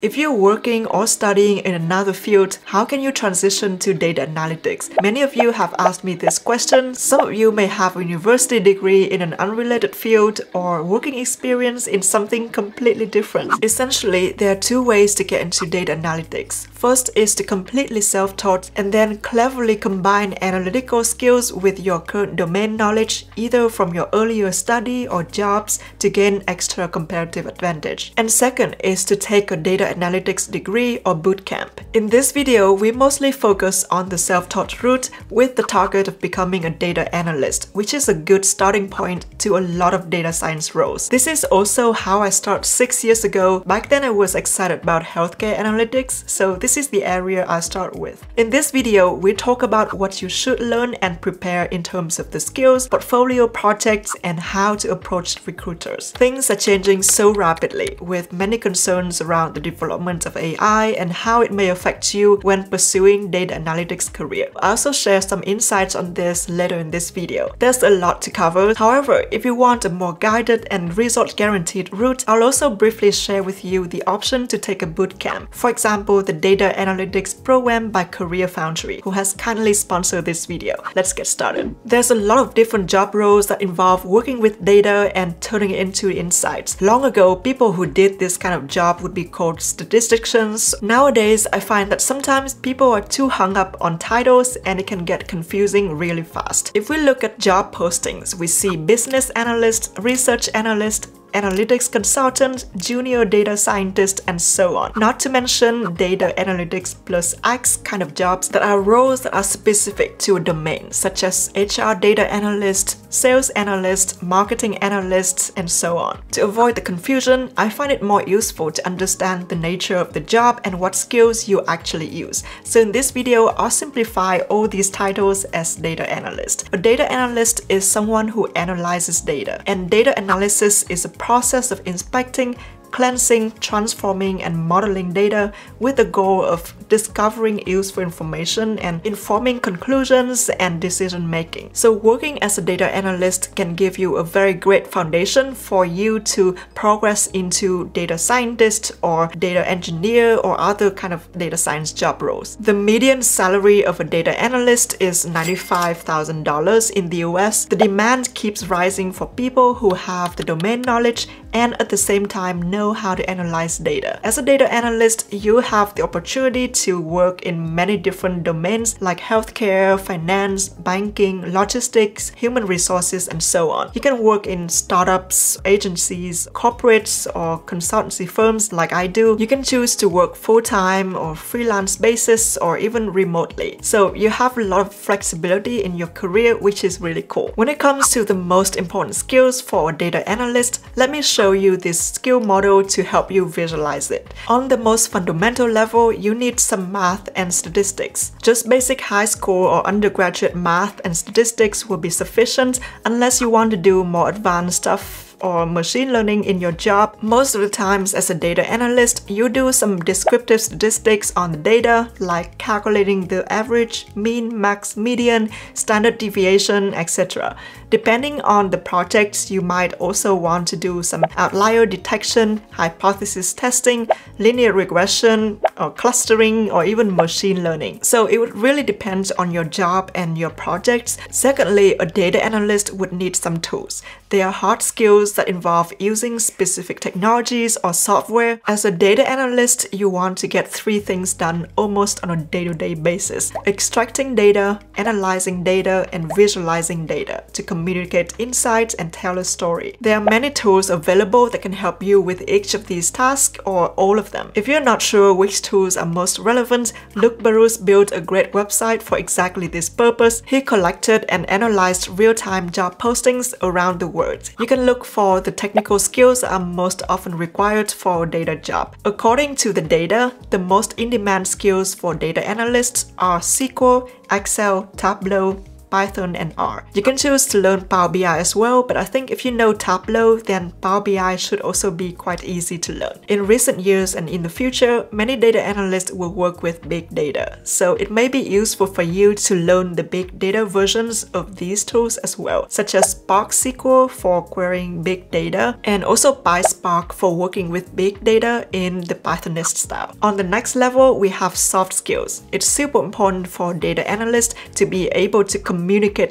If you're working or studying in another field, how can you transition to data analytics? Many of you have asked me this question. Some of you may have a university degree in an unrelated field or working experience in something completely different. Essentially, there are two ways to get into data analytics. First is to completely self-taught and then cleverly combine analytical skills with your current domain knowledge either from your earlier study or jobs to gain extra comparative advantage. And second is to take a data analytics degree or bootcamp. In this video, we mostly focus on the self-taught route with the target of becoming a data analyst, which is a good starting point to a lot of data science roles. This is also how I started six years ago. Back then I was excited about healthcare analytics, so this is the area I start with. In this video, we talk about what you should learn and prepare in terms of the skills, portfolio projects, and how to approach recruiters. Things are changing so rapidly, with many concerns around the development of AI and how it may affect you when pursuing data analytics career. I also share some insights on this later in this video. There's a lot to cover. However, if you want a more guided and result guaranteed route, I'll also briefly share with you the option to take a bootcamp. For example, the Data Analytics program by CareerFoundry, who has kindly sponsored this video. Let's get started. There's a lot of different job roles that involve working with data and turning it into insights. Long ago, people who did this kind of job would be called statisticians. Nowadays, I find that sometimes people are too hung up on titles and it can get confusing really fast. If we look at job postings, we see business analyst, research analyst, analytics consultant, junior data scientist, and so on. Not to mention data analytics plus X kind of jobs that are roles that are specific to a domain, such as HR data analyst, sales analyst, marketing analyst, and so on. To avoid the confusion, I find it more useful to understand the nature of the job and what skills you actually use. So in this video, I'll simplify all these titles as data analyst. A data analyst is someone who analyzes data, and data analysis is a process of inspecting cleansing, transforming, and modeling data with the goal of discovering useful information and informing conclusions and decision making. So working as a data analyst can give you a very great foundation for you to progress into data scientist or data engineer or other kind of data science job roles. The median salary of a data analyst is $95,000 in the US. The demand keeps rising for people who have the domain knowledge and at the same time know how to analyze data. As a data analyst, you have the opportunity to work in many different domains like healthcare, finance, banking, logistics, human resources, and so on. You can work in startups, agencies, corporates, or consultancy firms like I do. You can choose to work full-time or freelance basis or even remotely. So you have a lot of flexibility in your career, which is really cool. When it comes to the most important skills for a data analyst, let me show you this skill model to help you visualize it. On the most fundamental level, you need some math and statistics. Just basic high school or undergraduate math and statistics will be sufficient unless you want to do more advanced stuff or machine learning in your job, most of the times as a data analyst, you do some descriptive statistics on the data, like calculating the average, mean, max, median, standard deviation, etc. Depending on the projects, you might also want to do some outlier detection, hypothesis testing, linear regression, or clustering, or even machine learning. So it would really depend on your job and your projects. Secondly, a data analyst would need some tools. They are hard skills that involve using specific technologies or software. As a data analyst, you want to get three things done almost on a day-to-day -day basis. Extracting data, analyzing data, and visualizing data to communicate insights and tell a story. There are many tools available that can help you with each of these tasks or all of them. If you're not sure which tools are most relevant, Luke Barousse built a great website for exactly this purpose. He collected and analyzed real-time job postings around the world. You can look for the technical skills that are most often required for a data job. According to the data, the most in-demand skills for data analysts are SQL, Excel, Tableau, Python and R. You can choose to learn Power BI as well, but I think if you know Tableau, then Power BI should also be quite easy to learn. In recent years and in the future, many data analysts will work with big data, so it may be useful for you to learn the big data versions of these tools as well, such as Spark SQL for querying big data and also PySpark for working with big data in the Pythonist style. On the next level, we have soft skills. It's super important for data analysts to be able to communicate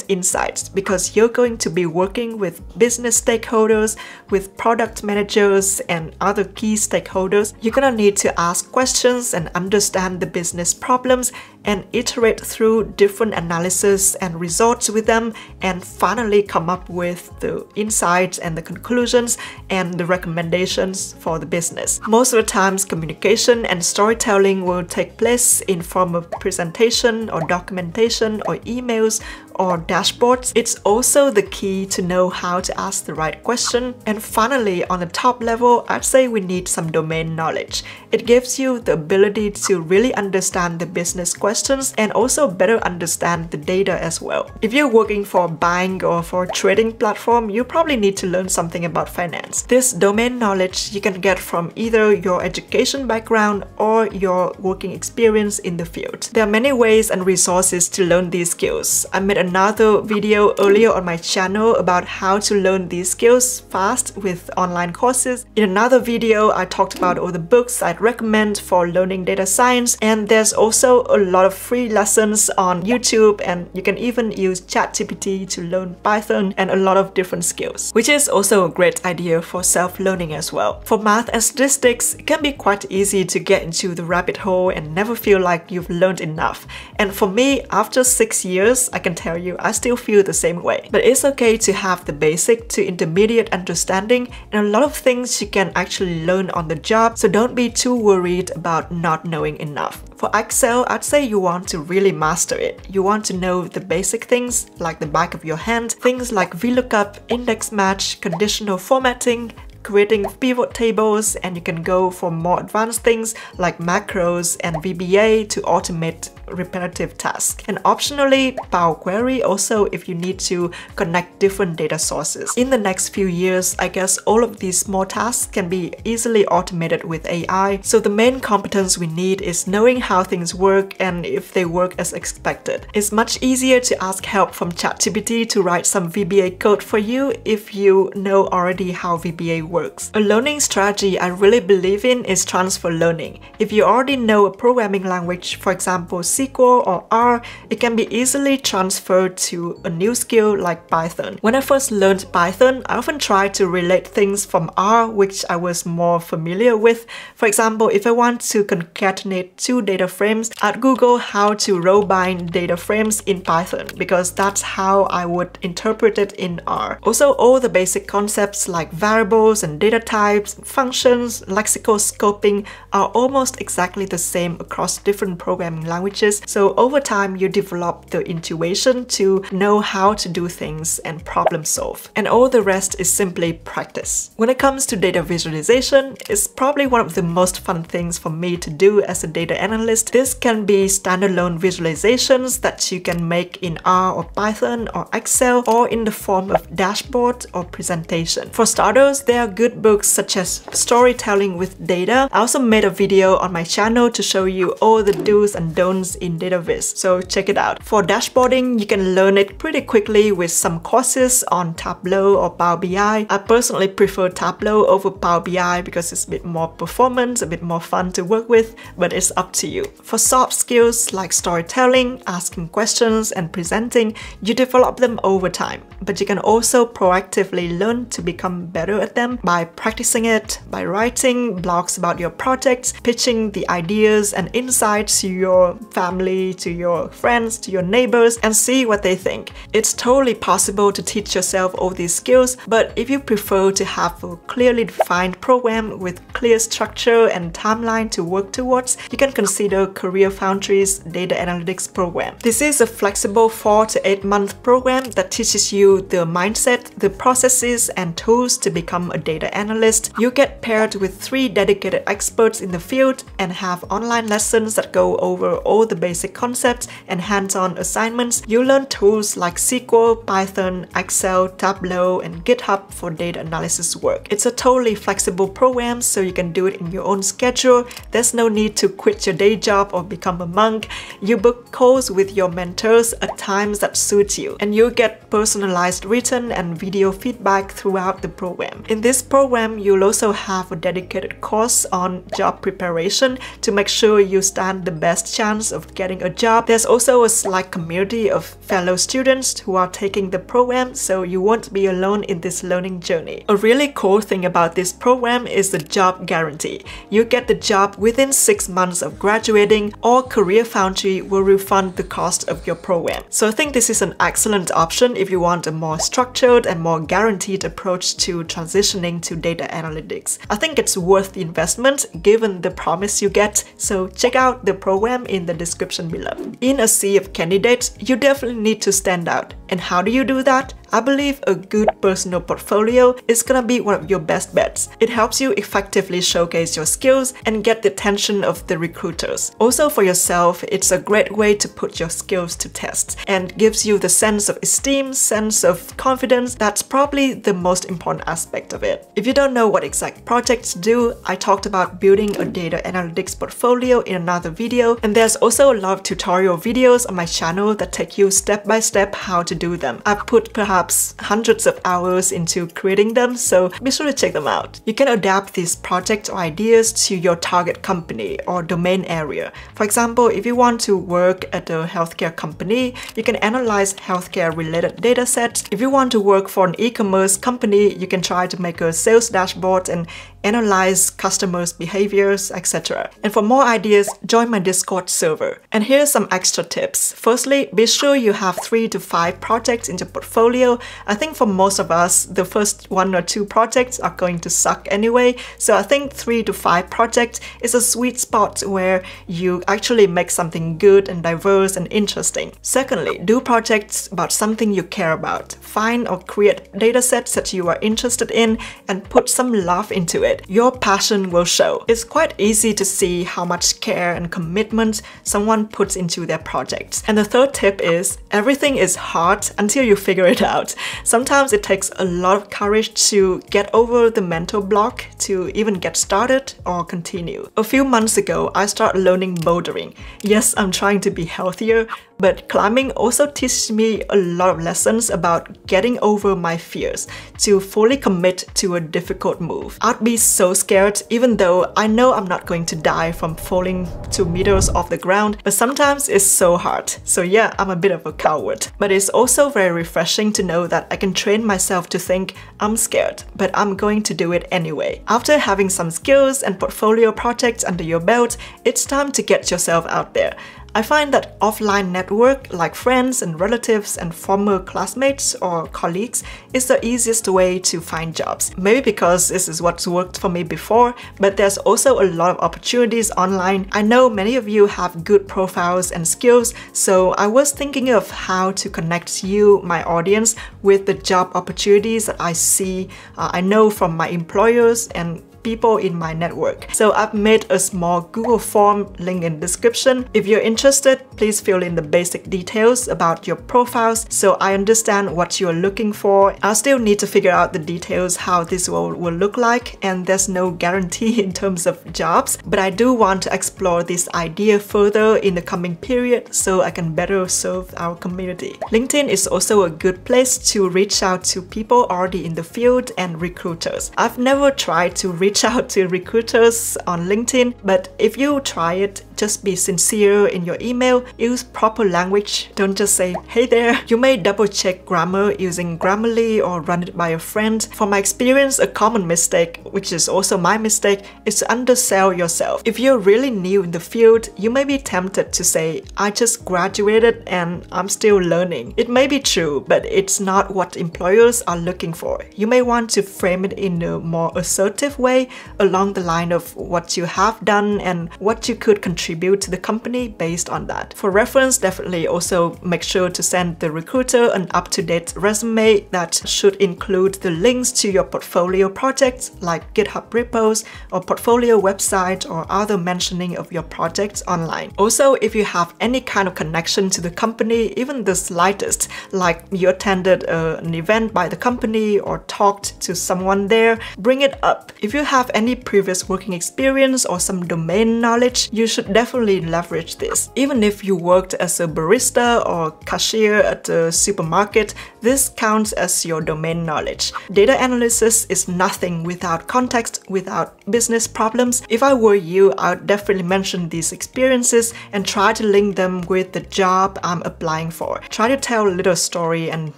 insights because you're going to be working with business stakeholders, with product managers and other key stakeholders. You're gonna need to ask questions and understand the business problems and iterate through different analysis and results with them and finally come up with the insights and the conclusions and the recommendations for the business. Most of the times communication and storytelling will take place in form of presentation or documentation or emails or dashboards. It's also the key to know how to ask the right question. And finally, on the top level, I'd say we need some domain knowledge. It gives you the ability to really understand the business questions and also better understand the data as well. If you're working for a bank or for a trading platform, you probably need to learn something about finance. This domain knowledge you can get from either your education background or your working experience in the field. There are many ways and resources to learn these skills. I made another video earlier on my channel about how to learn these skills fast with online courses. In another video, I talked about all the books I'd recommend for learning data science and there's also a lot of free lessons on YouTube and you can even use ChatGPT to learn Python and a lot of different skills, which is also a great idea for self-learning as well. For math and statistics, it can be quite easy to get into the rabbit hole and never feel like you've learned enough. And for me, after six years, I can tell you I still feel the same way. But it's okay to have the basic to intermediate understanding and a lot of things you can actually learn on the job, so don't be too worried about not knowing enough. For Excel, I'd say you want to really master it. You want to know the basic things like the back of your hand, things like VLOOKUP, index match, conditional formatting, creating pivot tables and you can go for more advanced things like macros and VBA to automate repetitive tasks. And optionally, Power Query also if you need to connect different data sources. In the next few years, I guess all of these small tasks can be easily automated with AI. So the main competence we need is knowing how things work and if they work as expected. It's much easier to ask help from ChatGPT to write some VBA code for you if you know already how VBA works. A learning strategy I really believe in is transfer learning. If you already know a programming language, for example SQL or R, it can be easily transferred to a new skill like Python. When I first learned Python, I often tried to relate things from R which I was more familiar with. For example, if I want to concatenate two data frames, I'd Google how to row bind data frames in Python because that's how I would interpret it in R. Also, all the basic concepts like variables and data types, functions, lexical scoping are almost exactly the same across different programming languages so over time, you develop the intuition to know how to do things and problem solve. And all the rest is simply practice. When it comes to data visualization, it's probably one of the most fun things for me to do as a data analyst. This can be standalone visualizations that you can make in R or Python or Excel or in the form of dashboard or presentation. For starters, there good books such as Storytelling with Data. I also made a video on my channel to show you all the do's and don'ts in DataVis, so check it out. For dashboarding, you can learn it pretty quickly with some courses on Tableau or Power BI. I personally prefer Tableau over Power BI because it's a bit more performance, a bit more fun to work with, but it's up to you. For soft skills like storytelling, asking questions, and presenting, you develop them over time, but you can also proactively learn to become better at them by practicing it, by writing blogs about your projects, pitching the ideas and insights to your family to your friends, to your neighbors, and see what they think. It's totally possible to teach yourself all these skills, but if you prefer to have a clearly defined program with clear structure and timeline to work towards, you can consider CareerFoundry's Data Analytics program. This is a flexible 4 to 8 month program that teaches you the mindset, the processes, and tools to become a data analyst, you get paired with three dedicated experts in the field and have online lessons that go over all the basic concepts and hands-on assignments. You learn tools like SQL, Python, Excel, Tableau, and GitHub for data analysis work. It's a totally flexible program so you can do it in your own schedule. There's no need to quit your day job or become a monk. You book calls with your mentors at times that suit you and you get personalized written and video feedback throughout the program. In this program, you'll also have a dedicated course on job preparation to make sure you stand the best chance of getting a job. There's also a Slack community of fellow students who are taking the program so you won't be alone in this learning journey. A really cool thing about this program is the job guarantee. You get the job within 6 months of graduating or CareerFoundry will refund the cost of your program. So I think this is an excellent option if you want a more structured and more guaranteed approach to transitioning to data analytics. I think it's worth the investment given the promise you get, so check out the program in the description below. In a sea of candidates, you definitely need to stand out. And how do you do that? I believe a good personal portfolio is gonna be one of your best bets. It helps you effectively showcase your skills and get the attention of the recruiters. Also for yourself, it's a great way to put your skills to test and gives you the sense of esteem, sense of confidence. That's probably the most important aspect of it. If you don't know what exact projects to do, I talked about building a data analytics portfolio in another video and there's also a lot of tutorial videos on my channel that take you step by step how to do them. I put perhaps perhaps hundreds of hours into creating them, so be sure to check them out. You can adapt these projects or ideas to your target company or domain area. For example, if you want to work at a healthcare company, you can analyze healthcare related data sets. If you want to work for an e-commerce company, you can try to make a sales dashboard and analyze customers' behaviors, etc. And for more ideas, join my Discord server. And here's some extra tips. Firstly, be sure you have three to five projects in your portfolio. I think for most of us, the first one or two projects are going to suck anyway. So I think three to five projects is a sweet spot where you actually make something good and diverse and interesting. Secondly, do projects about something you care about. Find or create datasets that you are interested in and put some love into it it, your passion will show. It's quite easy to see how much care and commitment someone puts into their projects. And the third tip is everything is hard until you figure it out. Sometimes it takes a lot of courage to get over the mental block to even get started or continue. A few months ago, I started learning bouldering. Yes, I'm trying to be healthier, but climbing also teaches me a lot of lessons about getting over my fears to fully commit to a difficult move. I'd be so scared even though I know I'm not going to die from falling two meters off the ground, but sometimes it's so hard. So yeah, I'm a bit of a coward. But it's also very refreshing to know that I can train myself to think I'm scared, but I'm going to do it anyway. After having some skills and portfolio projects under your belt, it's time to get yourself out there. I find that offline network like friends and relatives and former classmates or colleagues is the easiest way to find jobs. Maybe because this is what's worked for me before, but there's also a lot of opportunities online. I know many of you have good profiles and skills, so I was thinking of how to connect you, my audience, with the job opportunities that I see, uh, I know from my employers and people in my network. So I've made a small Google form link in description. If you're interested, please fill in the basic details about your profiles so I understand what you're looking for. I still need to figure out the details how this will, will look like and there's no guarantee in terms of jobs, but I do want to explore this idea further in the coming period so I can better serve our community. LinkedIn is also a good place to reach out to people already in the field and recruiters. I've never tried to reach reach out to recruiters on LinkedIn, but if you try it, just be sincere in your email, use proper language, don't just say, hey there. You may double check grammar using Grammarly or run it by a friend. From my experience, a common mistake, which is also my mistake, is to undersell yourself. If you're really new in the field, you may be tempted to say, I just graduated and I'm still learning. It may be true, but it's not what employers are looking for. You may want to frame it in a more assertive way along the line of what you have done and what you could contribute to the company based on that. For reference, definitely also make sure to send the recruiter an up-to-date resume that should include the links to your portfolio projects like GitHub repos or portfolio website or other mentioning of your projects online. Also, if you have any kind of connection to the company, even the slightest, like you attended uh, an event by the company or talked to someone there, bring it up. If you have any previous working experience or some domain knowledge, you should definitely leverage this. Even if you worked as a barista or cashier at a supermarket, this counts as your domain knowledge. Data analysis is nothing without context, without business problems. If I were you, I would definitely mention these experiences and try to link them with the job I'm applying for. Try to tell a little story and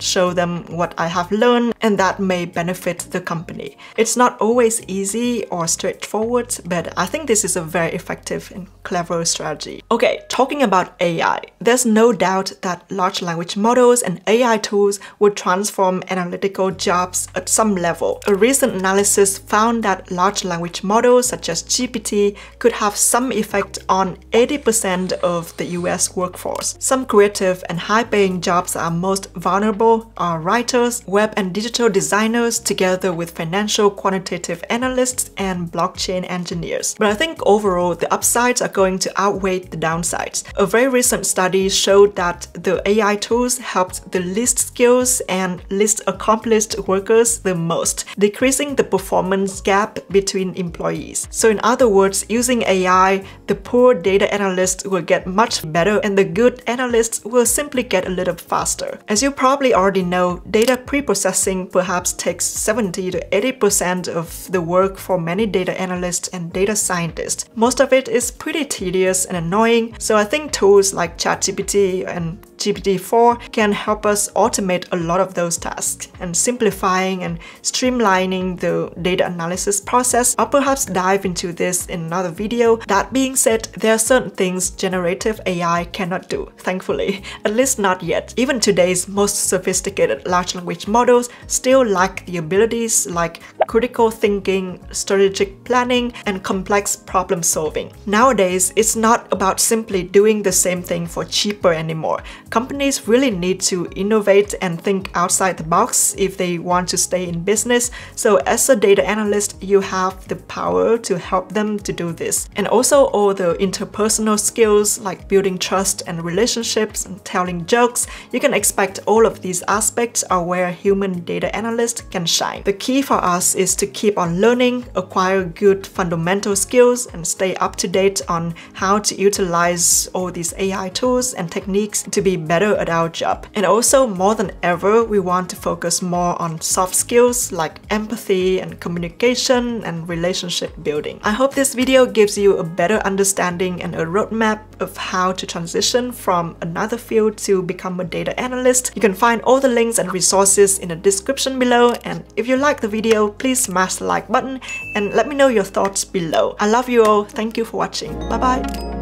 show them what I have learned and that may benefit the company. It's not always easy or straightforward, but I think this is a very effective and clever strategy. Okay, talking about AI, there's no doubt that large language models and AI tools will transform analytical jobs at some level. A recent analysis found that large language models such as GPT could have some effect on 80% of the US workforce. Some creative and high-paying jobs are most vulnerable are writers, web and digital designers, together with financial quantitative analysts and blockchain engineers. But I think overall, the upsides are going to outweigh the downsides. A very recent study showed that the AI tools helped the least skills and least accomplished workers the most, decreasing the performance gap between employees. So in other words, using AI, the poor data analysts will get much better and the good analysts will simply get a little faster. As you probably already know, data preprocessing perhaps takes 70 to 80% of the work for many data analysts and data scientists. Most of it is pretty tedious and annoying, so I think tools like ChatGPT and GPT-4 can help us automate a lot of those tasks and simplifying and streamlining the data analysis process. I'll perhaps dive into this in another video. That being said, there are certain things generative AI cannot do, thankfully, at least not yet. Even today's most sophisticated large language models still lack the abilities like critical thinking, strategic planning, and complex problem solving. Nowadays, it's not about simply doing the same thing for cheaper anymore. Companies really need to innovate and think outside the box if they want to stay in business. So as a data analyst, you have the power to help them to do this. And also all the interpersonal skills like building trust and relationships and telling jokes, you can expect all of these aspects are where human data analysts can shine. The key for us is to keep on learning, acquire good fundamental skills, and stay up to date on how to utilize all these AI tools and techniques to be better at our job. And also, more than ever, we want to focus more on soft skills like empathy and communication and relationship building. I hope this video gives you a better understanding and a roadmap of how to transition from another field to become a data analyst. You can find all the links and resources in the description below and if you like the video, please smash the like button and let me know your thoughts below. I love you all. Thank you for watching. Bye bye.